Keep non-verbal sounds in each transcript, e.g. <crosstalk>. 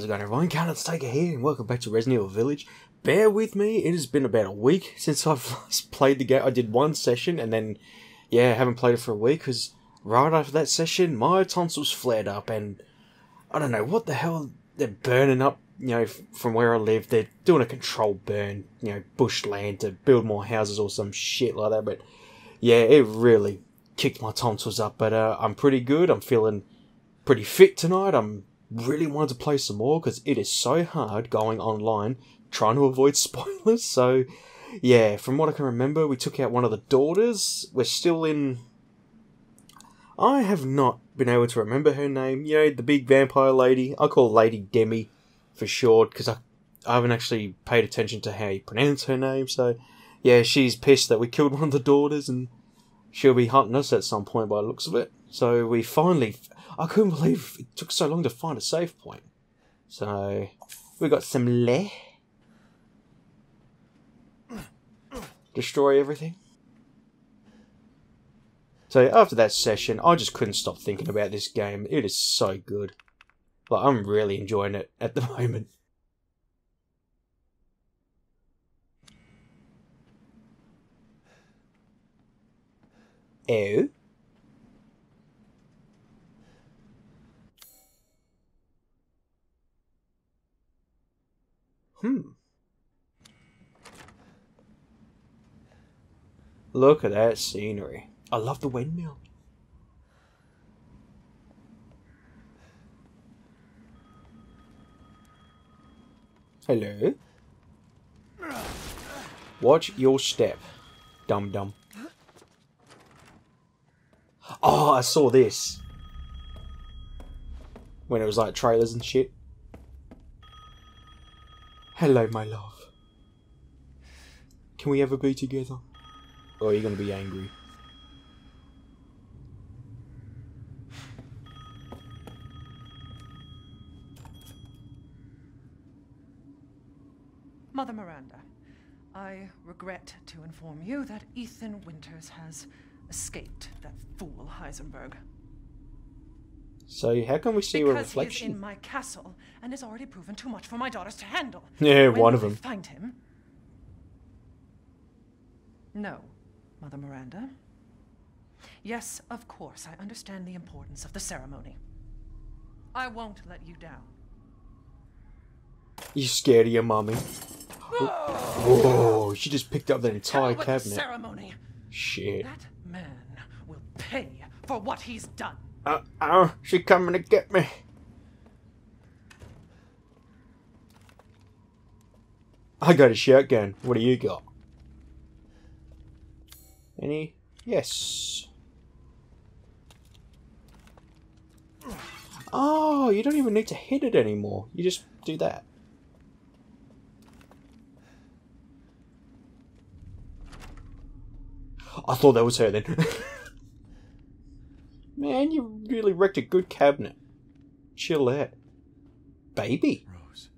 How's it going everyone? Carnage Taker here and welcome back to Resident Evil Village. Bear with me, it has been about a week <laughs> since I've last played the game. I did one session and then, yeah, I haven't played it for a week because right after that session, my tonsils flared up and I don't know what the hell they're burning up, you know, from where I live. They're doing a controlled burn, you know, bushland to build more houses or some shit like that. But yeah, it really kicked my tonsils up. But uh, I'm pretty good. I'm feeling pretty fit tonight. I'm really wanted to play some more because it is so hard going online trying to avoid <laughs> spoilers. So yeah, from what I can remember, we took out one of the daughters. We're still in. I have not been able to remember her name. You know, the big vampire lady. I call Lady Demi for short because I, I haven't actually paid attention to how you pronounce her name. So yeah, she's pissed that we killed <laughs> one of the daughters and she'll be hunting us at some point by the looks of it. So we finally. I couldn't believe it took so long to find a save point. So we got some leh. Destroy everything. So after that session, I just couldn't stop thinking about this game. It is so good. Like I'm really enjoying it at the <laughs> moment. Oh. Look at that scenery. I love the windmill. Hello. Watch your step, dum dum. Oh, I saw this. When it was like trailers and shit. Hello, my love. Can we ever be together? Oh, or are you going to be angry? Mother Miranda, I regret to inform you that Ethan Winters has escaped that fool Heisenberg. So how can we see a because is reflection? in my castle and has already proven too much for my daughters to handle. Yeah, When one of them. Find him. No, Mother Miranda. Yes, of course, I understand the importance of the ceremony. I won't let you down. You scared of your mummy? Whoa! She just picked up that entire cabinet. ceremony. Shit. That man will pay for what he's done. Uh oh, she coming to get me. I got a shotgun. What do you got? Any? Yes. Oh, you don't even need to hit it anymore. You just do that. I thought that was her then. <laughs> Man, you really wrecked a good cabinet. Chill out. Baby. Rose,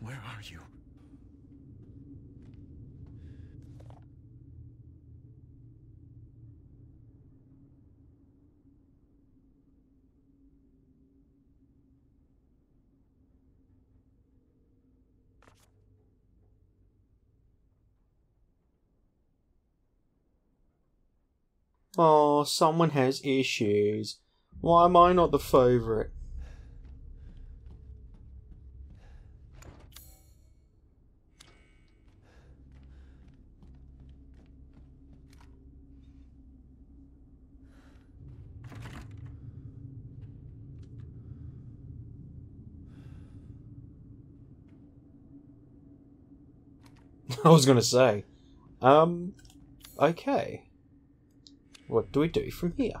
where are you? Oh, someone has issues. Why am I not the favourite? <laughs> I was gonna say. Um, okay. What do we do from here?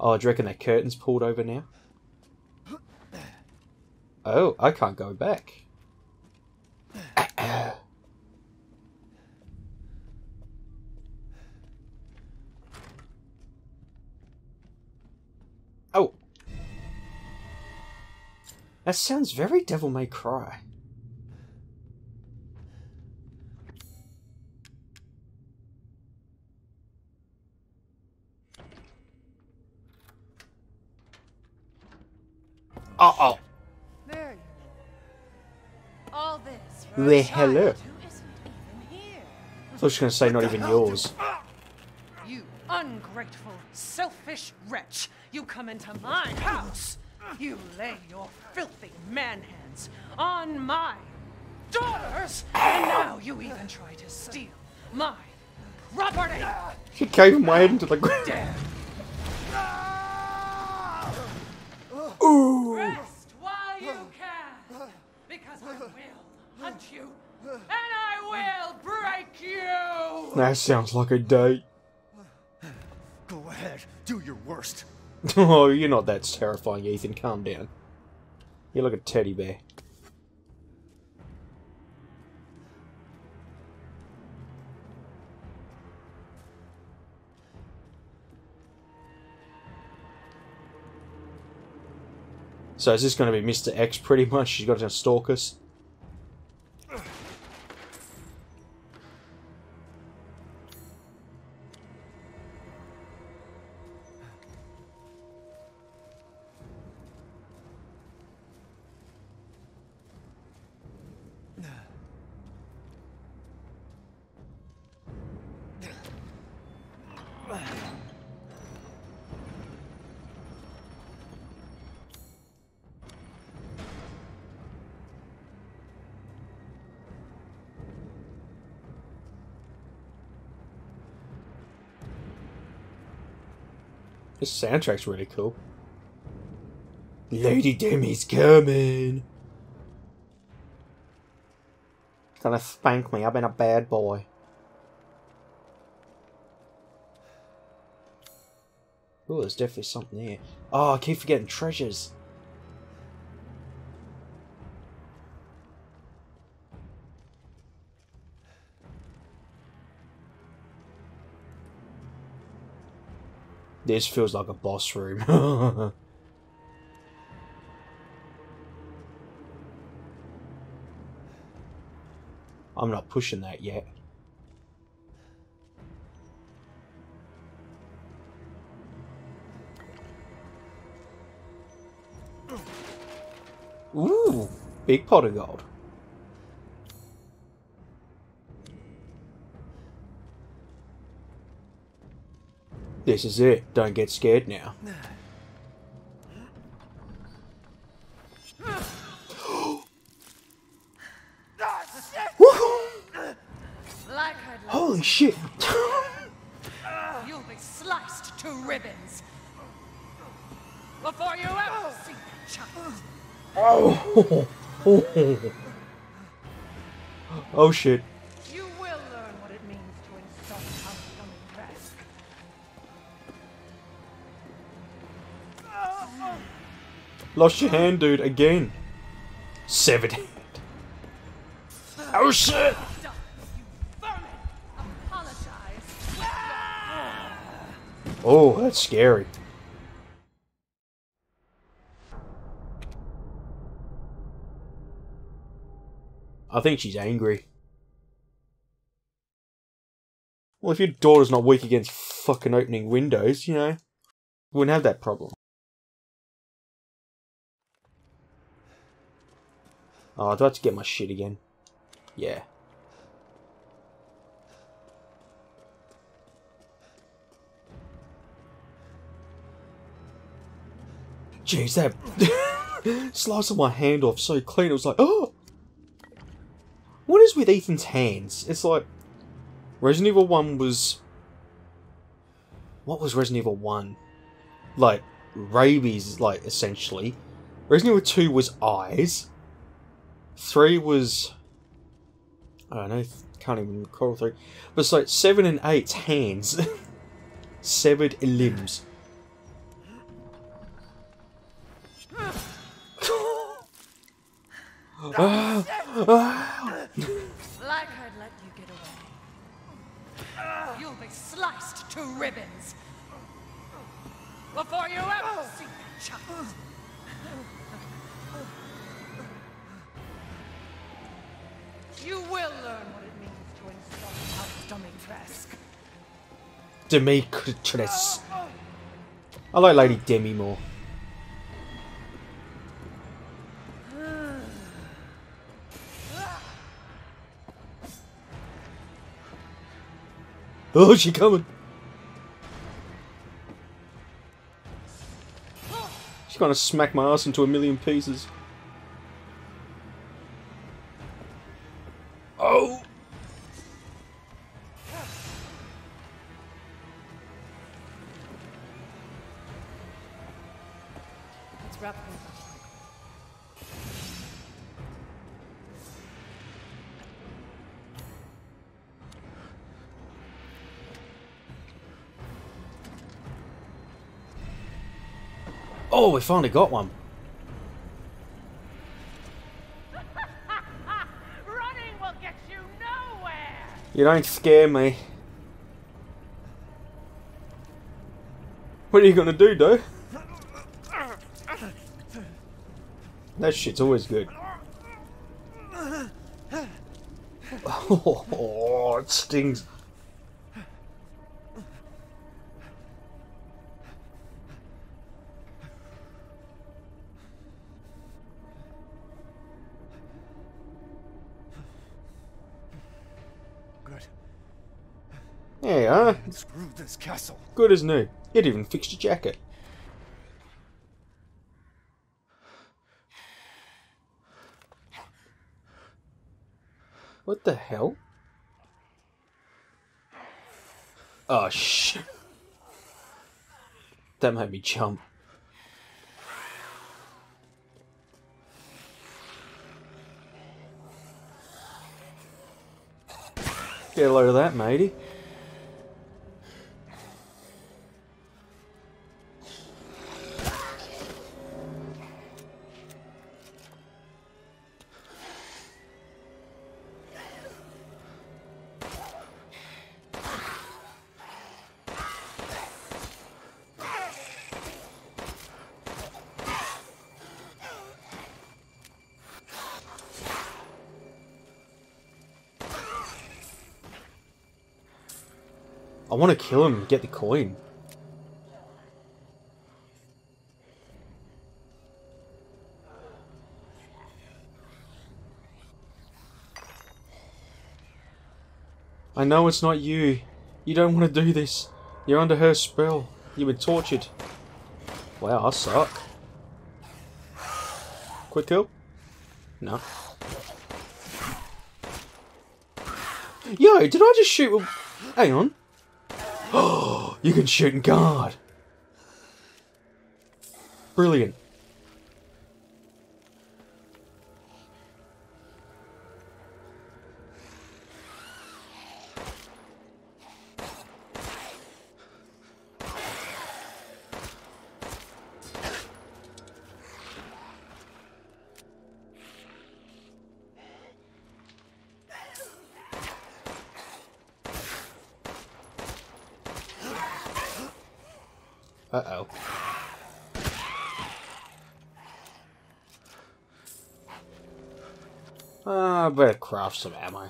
Oh, do you reckon that curtain's pulled over now? Oh, I can't go back. <coughs> Oh. That sounds very Devil May Cry. Oh, oh. There. All this for Well, hello. who isn't even here. I thought she was going to say not even yours. You ungrateful, selfish wretch! You come into my house! You lay your filthy man hands on my daughters! And now you even try to steal my property! She caved my head into the ground. Dare Ooh. rest while you can! Because I will hunt you! And I will break you! That sounds like a date. Go ahead. Do your worst. <laughs> Oh, you're not that terrifying, Ethan. Calm down. You're like a teddy bear. So is this going to be Mr. X pretty much? She's got to stalk us? This soundtrack's really cool. Lady Demi's coming! Gonna spank me, I've been a bad boy. Oh, there's definitely something there. Oh, I keep forgetting treasures. This feels like a boss room. <laughs> I'm not pushing that yet. Ooh, big pot of gold. This is it. Don't get scared now. Woohoo! Like I'd like Holy shit! You'll be sliced to ribbons before you ever see child. oh. <laughs> oh shit. Lost your hand, dude, again. Severed hand. Oh shit! Oh, that's scary. I think she's angry. Well, if your daughter's not weak against fucking opening windows, you know, wouldn't have that problem. Oh, do I have to get my shit again? Yeah. Jeez, that <laughs> slice of my hand off so clean. It was like, oh! What is with Ethan's hands? It's like Resident Evil 1 was. What was Resident Evil 1? Like, rabies, like, essentially. Resident Evil 2 was eyes. 3 was. I don't know, can't even recall 3. But it's like 7 and 8's hands. <laughs> Severed limbs. Like I'd let you get away. You'll be sliced to ribbons before you ever see child. You will learn what it means to insult I like Lady Demi more. <sighs> Oh, she coming. She's gonna smack my ass into a million pieces. We finally got one. <laughs> Running will get you nowhere! You don't scare me. What are you gonna do, though? That shit's always good. <laughs> Oh, it stings. Good. Yeah, you are. Screw this castle. Good as new. You'd even fixed your jacket. What the hell? Oh shit. That made me jump. Get a load of that, matey. Want to kill him and get the coin. I know it's not you. You don't want to do this. You're under her spell. You've been tortured. Wow, I suck. Quick kill? No. Yo, did I just shoot? Hang on. Oh, <gasps> you can shoot and guard. Brilliant. Uh oh. Uh, I better craft some ammo.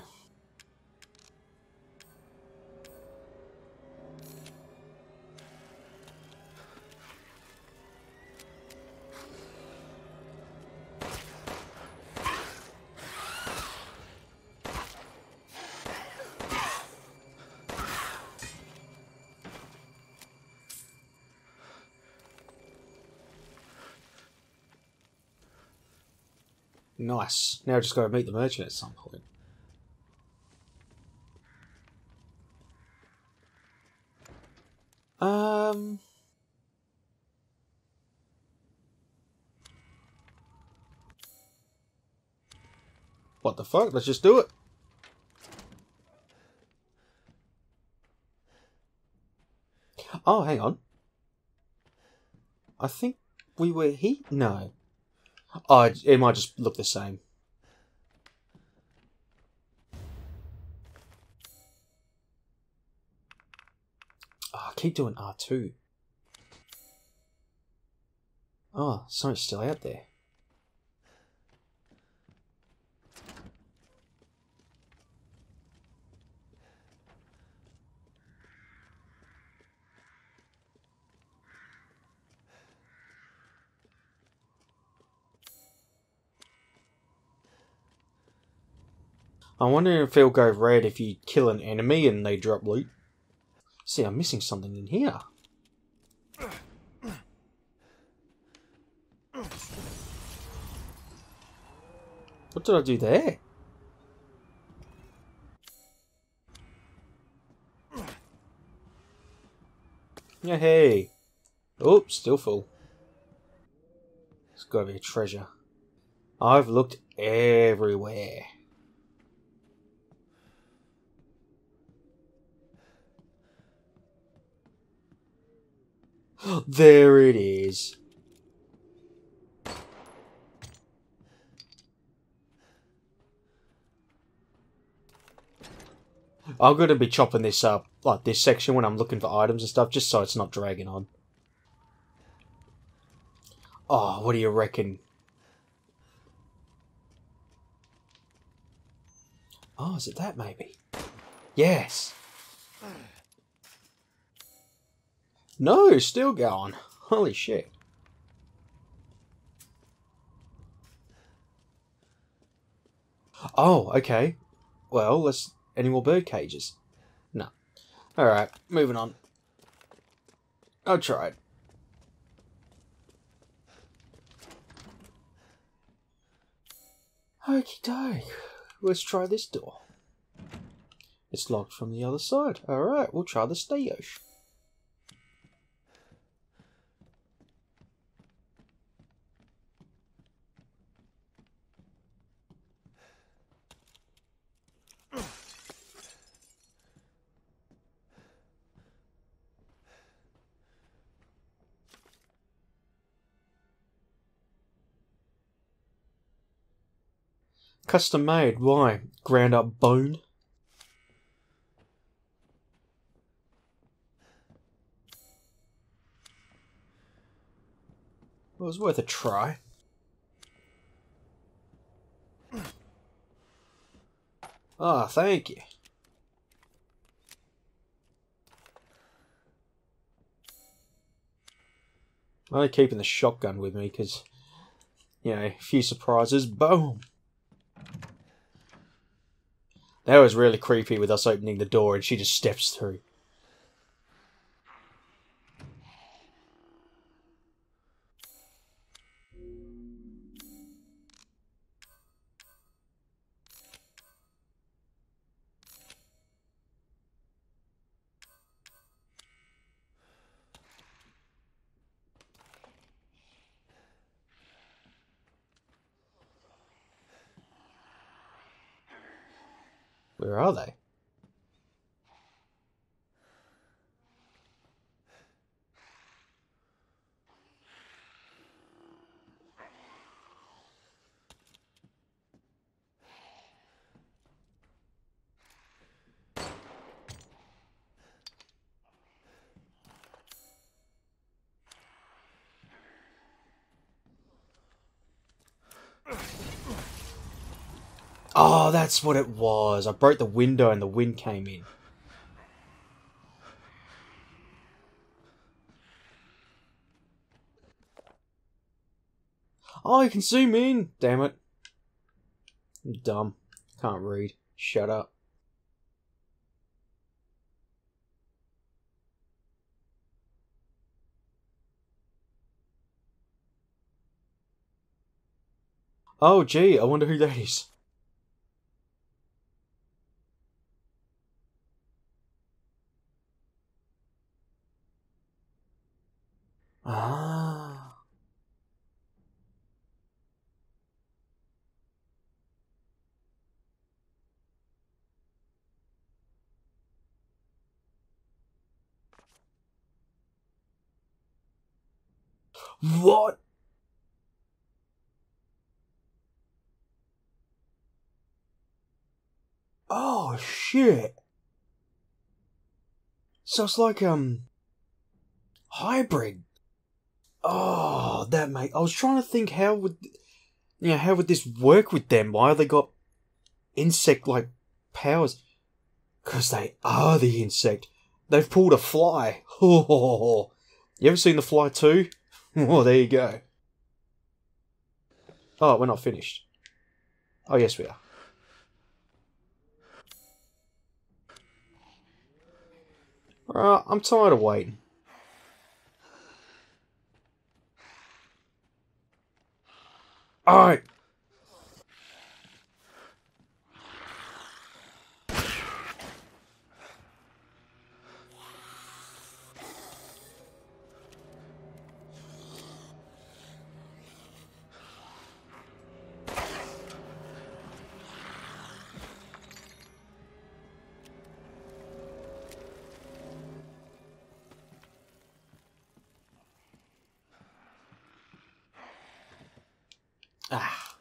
Now I just got to meet the merchant at some point. Um. What the fuck? Let's just do it. Oh, hang on. I think we were here. No. Oh, it, might just look the same. Oh, I keep doing R2. Oh, ah, something's still out there. I wonder if it'll go red if you kill an enemy and they drop loot. See, I'm missing something in here. What did I do there? Yeah, hey. Oops, still full. It's gotta be a treasure. I've looked everywhere. There it is. I'm going to be chopping this up, like this section when I'm looking for items and stuff, just so it's not dragging on. Oh, what do you reckon? Oh, is it that maybe? Yes. Hmm. No, still going. Holy shit. Oh, okay. Well, let's... Any more bird cages? No. Alright, moving on. I tried. Okie doke. Let's try this door. It's locked from the other side. Alright, we'll try the stairs. Custom made. Why? Ground up bone? Well, it was worth a try. Ah, oh, thank you. I'm only keeping the shotgun with me because, you know, a few surprises. Boom! That was really creepy with us opening the door and she just steps through. Where are they? Oh, that's what it was. I broke the window and the wind came in. Oh, you can zoom in. Damn it. I'm dumb. Can't read. Shut up. Oh, gee, I wonder who that is. Ah. What? Oh shit. So it's like um hybrid Oh, that mate. I was trying to think how would, you know, how would this work with them? Why have they got insect like powers? Because they are the insect. They've pulled a fly. Oh, <laughs> you ever seen the fly too? <laughs> Oh, there you go. Oh, we're not finished. Oh, yes, we are. Uh, I'm tired of waiting. Alright. Ah.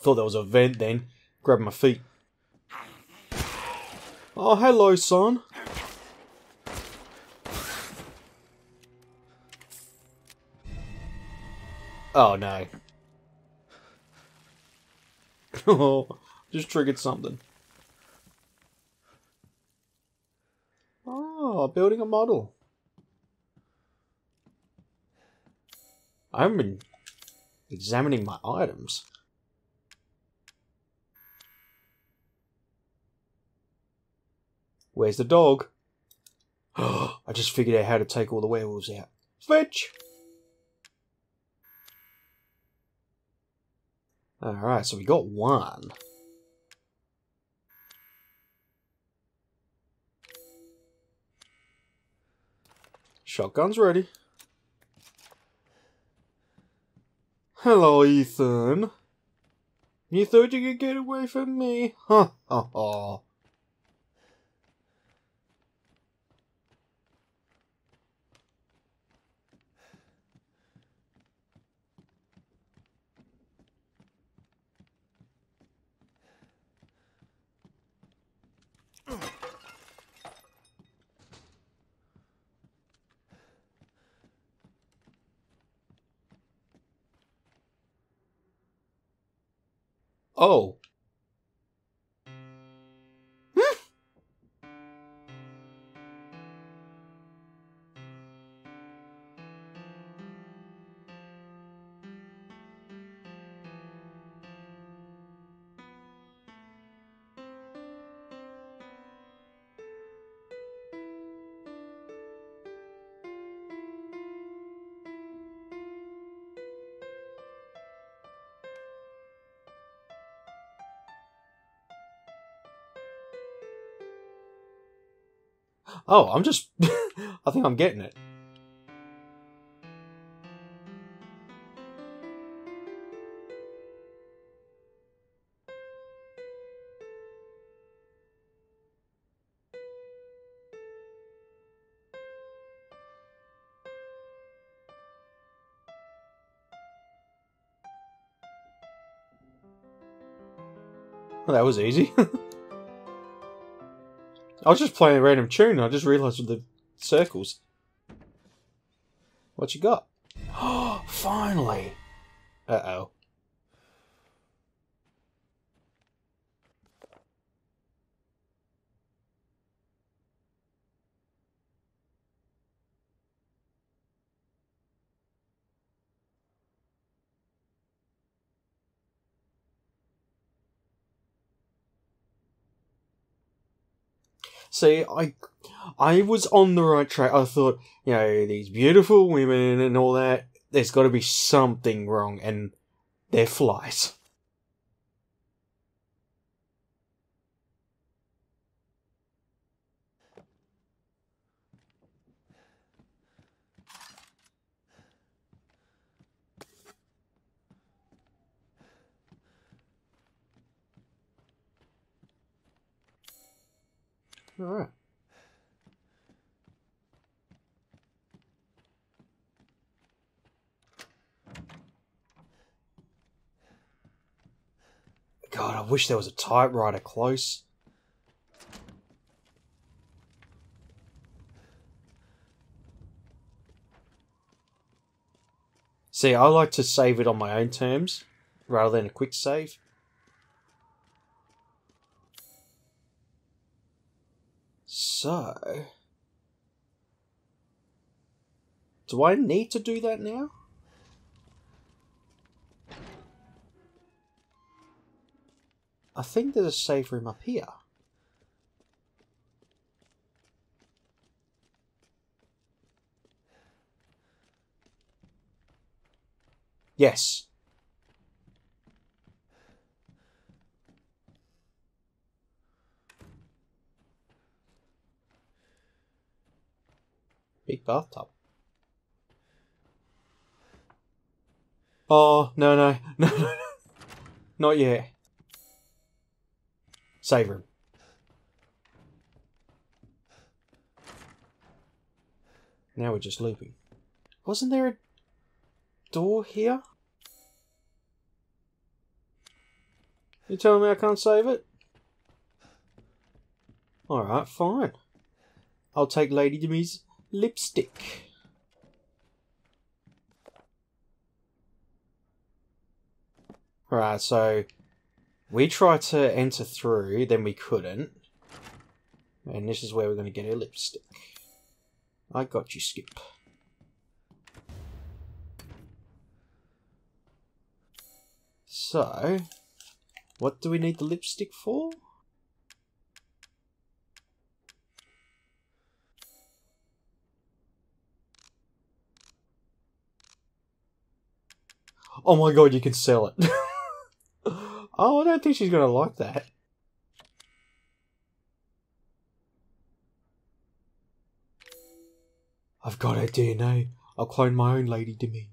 Thought that was a vent then. Grabbed my feet. Oh, hello, son. Oh no. Oh, <laughs> just triggered something. Oh, building a model. I haven't been examining my items. Where's the dog? <gasps> I just figured out how to take all the werewolves out. Fetch! Alright, so we got one. Shotgun's ready. Hello, Ethan. You thought you could get away from me? Ha ha ha. Oh. Oh, I'm just. <laughs> I think I'm getting it. Well, that was easy. <laughs> I was just playing a random tune and I just realised with the circles. What you got? Oh, <gasps> finally! Uh See, I, I was on the right track. I thought, you know, these beautiful women and all that. There's got to be something wrong, and they're flies. Alright. God, I wish there was a typewriter close. See, I like to save it on my own terms rather than a quick save. So. Do I need to do that now? I think there's a safe room up here. Yes. Big bathtub. Oh, no, no, <laughs> no, no, no. Not yet. Save room. Now we're just looping. Wasn't there a door here? You telling me I can't save it? Alright, fine. I'll take Lady Demi's lipstick. Right, so we tried to enter through, then we couldn't. And this is where we're going to get our lipstick. I got you, Skip. So, what do we need the lipstick for? Oh my god, you can sell it. <laughs> oh, I don't think she's gonna like that. I've got her DNA. I'll clone my own Lady Demi.